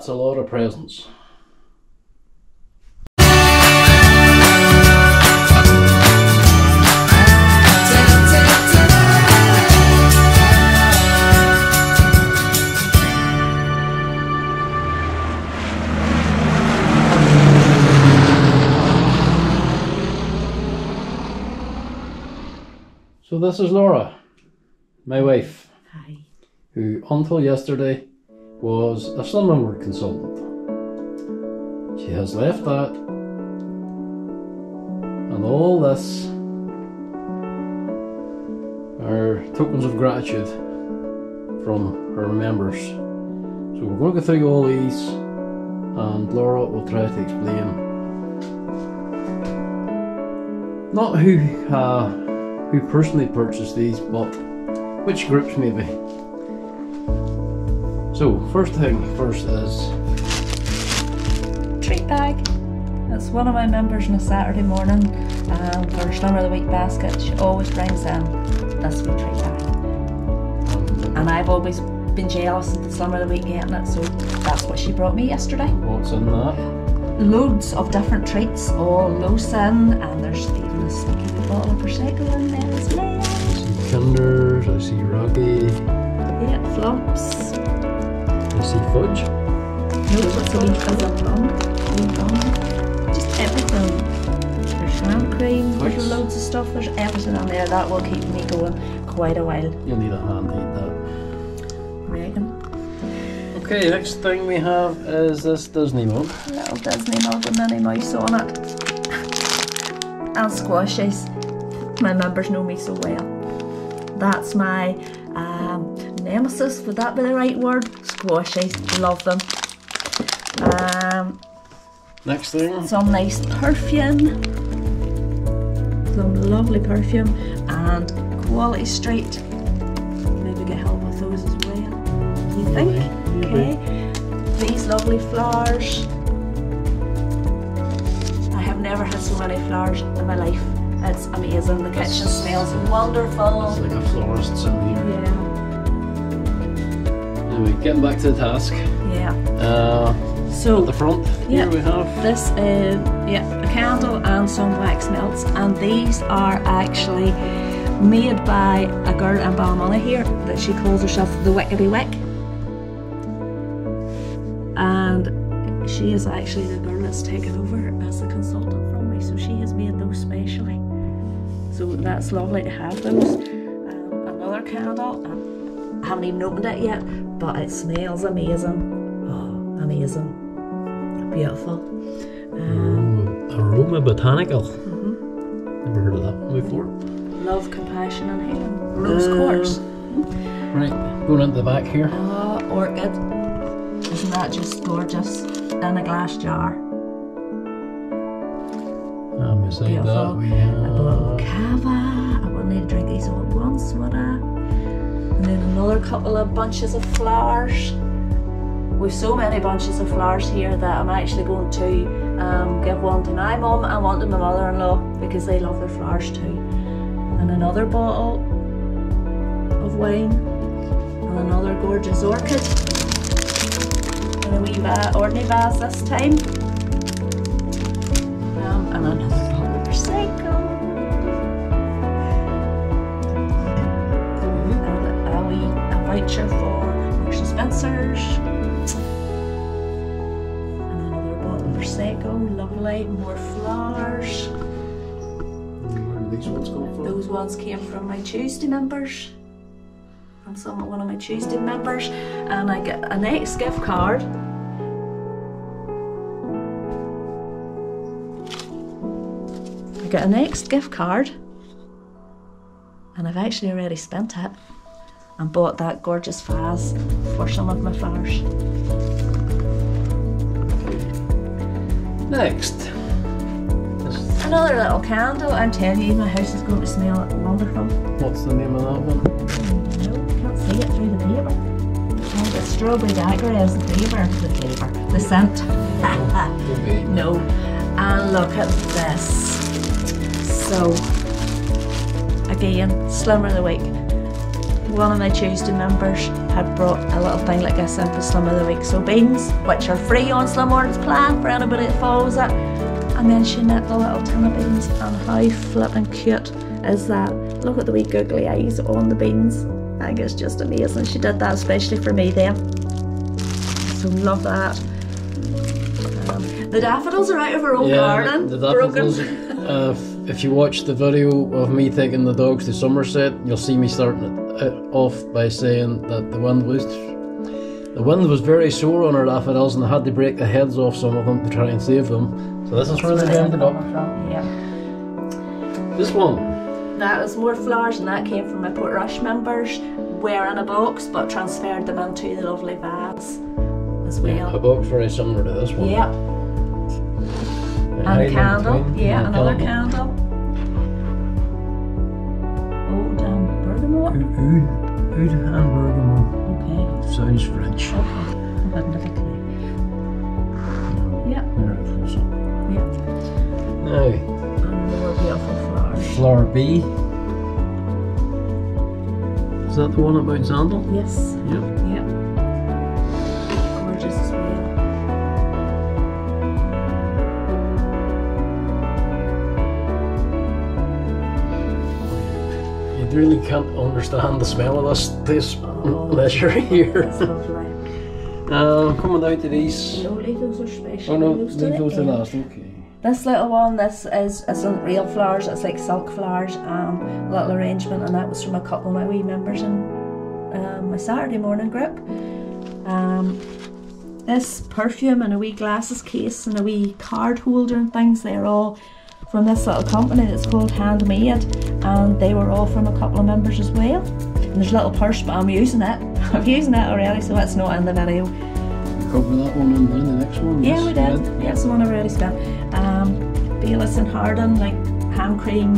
That's a lot of presents. So this is Laura, my wife, Hi. who until yesterday was a word consultant. She has left that, and all this are tokens of gratitude from her members. So we're going to go through all these, and Laura will try to explain not who uh, who personally purchased these, but which groups maybe. So first thing first is Treat bag. That's one of my members on a Saturday morning um, for Slimmer of the Week basket. She always brings in this wee treat bag. And I've always been jealous of the Slimmer of the Week getting it, so that's what she brought me yesterday. what's in that. Loads of different treats, all low syn, and there's even a sneaky bottle of Prosecco in there as well. I see Kinders, I see Rocky, Yeah, flumps. I see Fudge. No, it's a wee fizz. Wee plum. Just everything. There's shrimp cream, Nice. there's loads of stuff, there's everything on there. That will keep me going quite a while. You'll need a hand to eat that. Reagan. Okay, next thing we have is this Disney mug. Little Disney mug with Minnie Mouse on it. And Squashies. My members know me so well. That's my um, nemesis, would that be the right word? Squashies. Love them. Um, Next thing, some nice perfume, some lovely perfume, and Quality Street. Maybe get help with those as well. You think? Okay. These lovely flowers. I have never had so many flowers in my life. It's amazing. The kitchen smells wonderful. it's like a florist's in here. Yeah. Anyway, getting back to the task. Yeah. Uh, So at the front, Yeah. here we have This is yeah, a candle and some wax melts, and these are actually made by a girl in Balmona here that she calls herself the Wickety Wick. And she is actually the girl that's taken over as the consultant from me, so she has made those specially. So that's lovely to have those. Um, another candle, I haven't even opened it yet, but it smells amazing. Oh, amazing. Beautiful. Um, Aroma Botanical. mhm. Never heard of that one before. Love, compassion, and healing. Rose Uh, quartz. Right, going into the back here. Oh, orchid. Isn't that just gorgeous? In a glass jar. And beside Beautiful. that we A bottle of have cava. I would need to drink these all at once, would I? And then another couple of bunches of flowers. We've so many bunches of flowers here that I'm actually going to um, give one to my mum and one to my mother-in-law because they love their flowers too. And another bottle of wine and another gorgeous orchid. In a wee va- ordinary vase this time. Um, and another Prosecco, lovely, more flowers. where these ones come from? Those ones came from my Tuesday members. From some one of my Tuesday members. And I get a Next gift card. I got a Next gift card. And I've actually already spent it. And bought that gorgeous vase for some of my flowers. Next. Another little candle. I'm telling you, my house is going to smell wonderful. What's the name of that one? No, can't see it through the paper. Oh, the strawberry dagger is the flavor, the flavor, the scent. No, and look at this. So, again, slimmer of the week. one of my Tuesday members had brought a little thing like this in for Slimmer of the Week. So beans, which are free on Slimming World's plan for anybody that follows it. And then she knit the little tin of beans and how flippin' cute is that? Look at the wee googly eyes on the beans. I think it's just amazing. She did that especially for me then. So love that. Um, the daffodils are out of her own garden. The daffodils. uh, if you watch the video of me taking the dogs to Somerset, you'll see me starting it off by saying that the wind was the wind was very sore on our daffodils, and I had to break the heads off some of them to try and save them. So this is where they ended up. Yeah. This one. That was more flowers, and that came from my Portrush members. Were in a box, but transferred them into the lovely vase as well. Yeah, a box very similar to this one. Yeah. And a candle. Yeah, another candle. Oh, Oud, oud and bergamot. Okay. Sounds French. Okay. I had never clue. Yeah. There it is. Yeah. Now, And more beautiful flowers. flower B. Is that the one about sandal? Yes. Yep. Yeah. Really can't understand the smell of this this Oh, unless you're here. That's lovely. Uh, coming down to these. No, leave those are special. Oh no, Leave those to leave the to last. Okay. This little one, this is isn't real flowers. It's like silk flowers. Um, little arrangement, and that was from a couple of my wee members in um, my Saturday morning group. Um, this perfume and a wee glasses case and a wee card holder and things. They're all from this little company that's called Handmade, and they were all from a couple of members as well. And there's a little purse, but I'm using it. I'm using it already, so it's not in the video. Cover that one and then the next one. Yeah, yes, we did. Yeah, it's the one I've already spent. Um, Baylis and Harding, like hand cream,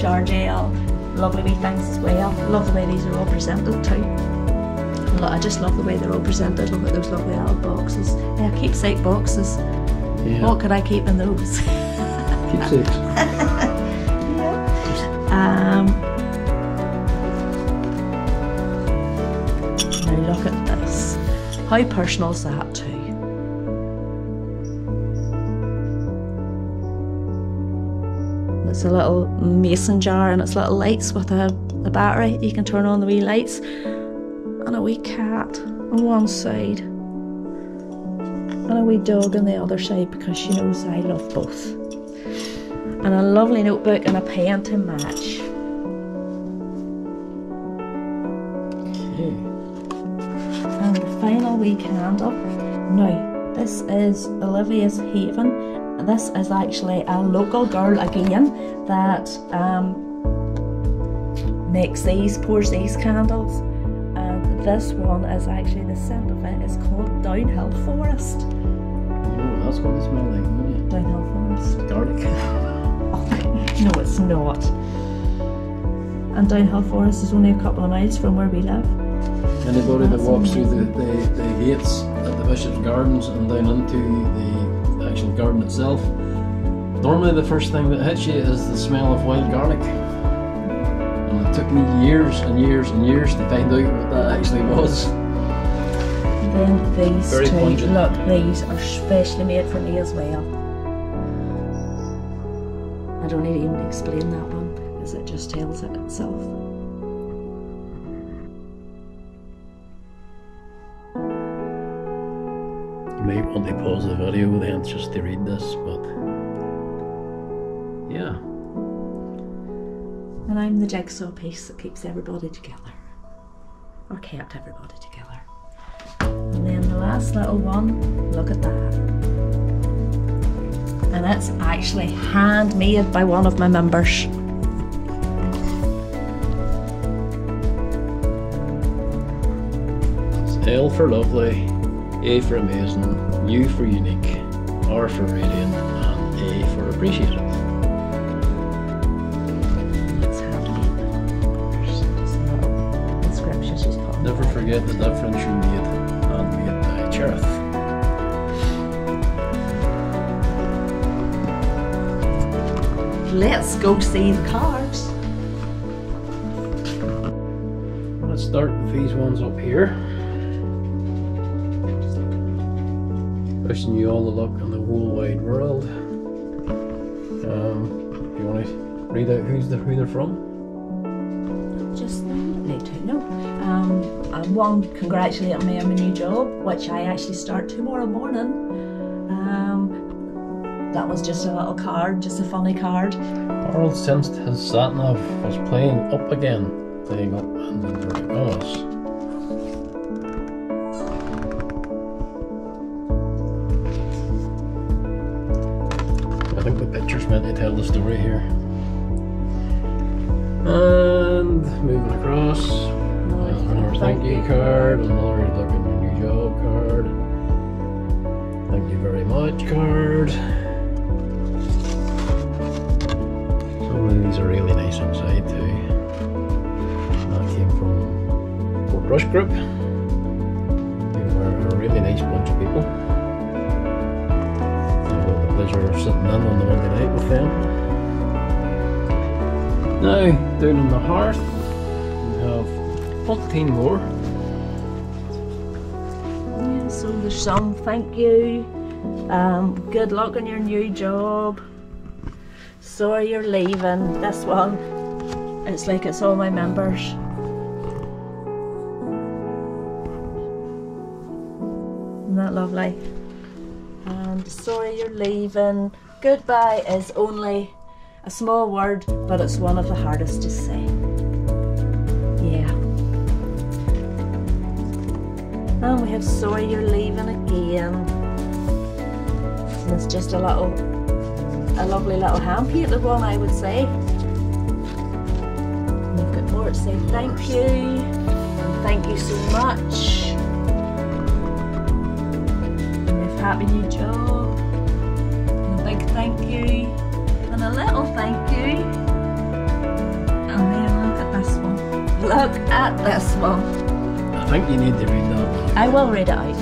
shower gel, lovely wee things as well. Love the way these are all presented too. I just love the way they're all presented. Look at those lovely little boxes. Yeah, keepsake boxes. Yeah. What could I keep in those? Um, now look at this. How personal is that too? It's a little mason jar and it's little lights with a, a battery. You can turn on the wee lights. And a wee cat on one side. And a wee dog on the other side because she knows I love both and a lovely notebook and a pen to match. Okay. And the final wee candle. Now, this is Olivia's Haven. This is actually a local girl again that um, makes these, pours these candles. And this one is actually the scent of it is called Downhill Forest. Oh, that's what they smell like, Downhill Forest. Garlic. No, it's not. And Downhill Forest is only a couple of miles from where we live. Anybody that walks through the, the, the gates at the Bishop's Gardens and down into the actual garden itself, normally the first thing that hits you is the smell of wild garlic. And it took me years and years and years to find out what that actually was. Then these Very two, pungent. look, these are specially made for me as well. I don't need to even explain that one because it just tells it itself. You might want to pause the video then just to read this, but yeah. And I'm the jigsaw piece that keeps everybody together. Or kept everybody together. And then the last little one, look at that. And it's actually handmade by one of my members. It's L for lovely, A for amazing, U for unique, R for radiant, and A for appreciated. It's handmade. There's just a little inscription she's put on Never forget the difference you made, handmade by Cherith. Let's go see the cars. Let's start with these ones up here. Wishing you all the luck in the whole wide world. Um, you want to read out who's the, who they're from? Just need to know. Um, and one congratulating me on my new job, which I actually start tomorrow morning. That was just a little card, just a funny card. Harold sensed his sat nav was playing up again, playing up and inverted commas. I think the picture's meant to tell the story here. And moving across, another thank you card, another look at your new job card. Thank you very much card. These are really nice. That came from Portrush Group. They were a really nice bunch of people. I got the pleasure of sitting in on the Monday night with them. Now, down on the hearth, we have 14 more. Yeah, so there's some thank you. Um, good luck on your new job. Sorry you're leaving. This one, it's like it's all my members. Isn't that lovely? And sorry you're leaving. Goodbye is only a small word, but it's one of the hardest to say. Yeah. And we have sorry you're leaving again. And it's just a little, a lovely little hand painted one, I would say. And we've got more to say thank you. And thank you so much. And we've happy new job. And a big thank you. And a little thank you. And then look at this one. Look at this one. I think you need to read that one. I will read it out.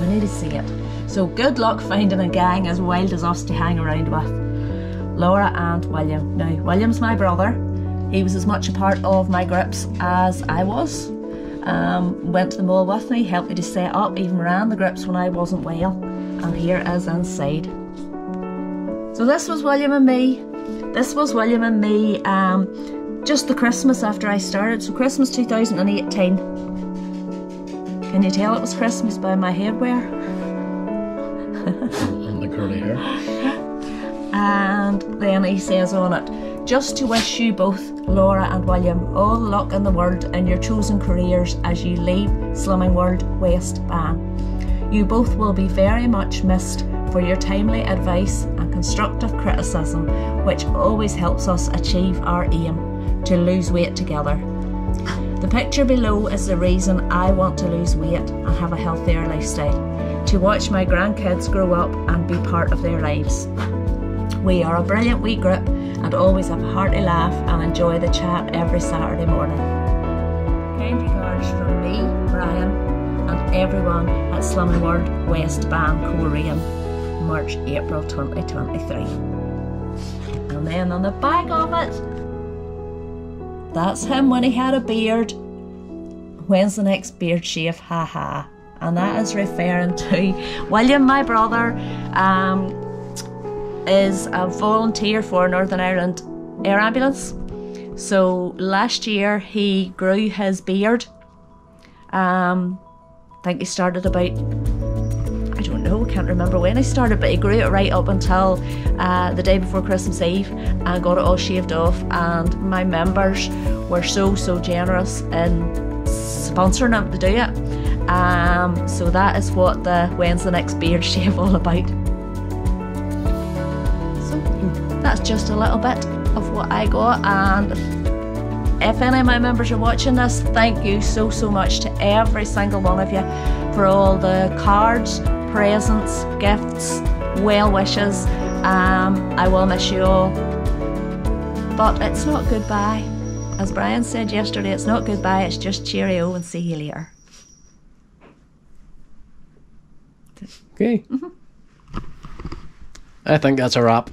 We need to see it. So good luck finding a gang as wild as us to hang around with. Laura and William. Now, William's my brother. He was as much a part of my grips as I was. Um, went to the mall with me, helped me to set up, even ran the grips when I wasn't well. And here is inside. So this was William and me. This was William and me um, just the Christmas after I started. So Christmas 2018. Can you tell it was Christmas by my headwear? And the curly hair. And then he says on it, just to wish you both, Laura and William, all the luck in the world in your chosen careers as you leave Slimming World West Bann. You both will be very much missed for your timely advice and constructive criticism, which always helps us achieve our aim to lose weight together. The picture below is the reason I want to lose weight and have a healthier lifestyle, to watch my grandkids grow up and be part of their lives. We are a brilliant wee group and always have a hearty laugh and enjoy the chat every Saturday morning. Kind regards from me, Brian, and everyone at Slimming World West Bann Coleraine, March, April 2023. And then on the back of it, that's him when he had a beard. When's the next beard shave? Ha ha. And that is referring to William, my brother, um, is a volunteer for Northern Ireland Air Ambulance. So last year he grew his beard. Um, I think he started about I don't know, can't remember when he started, but he grew it right up until uh, the day before Christmas Eve and got it all shaved off. And my members were so so generous in sponsoring him to do it. Um, so that is what the when's the next beard shave all about. So that's just a little bit of what I got and if any of my members are watching this, thank you so so much to every single one of you for all the cards, presents, gifts, well wishes. Um, I will miss you all. But it's not goodbye. As Brian said yesterday, it's not goodbye, it's just cheerio and see you later. Okay. Mm-hmm. I think that's a wrap.